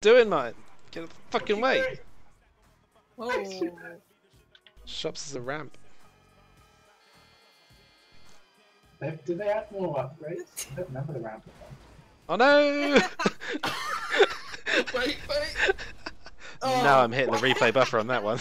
doing, mate? Get out the fucking way. Whoa. Shops is a ramp. They, do they add more upgrades? I don't remember the ramp. Oh no! wait, wait. Oh, now I'm hitting the replay buffer on that one.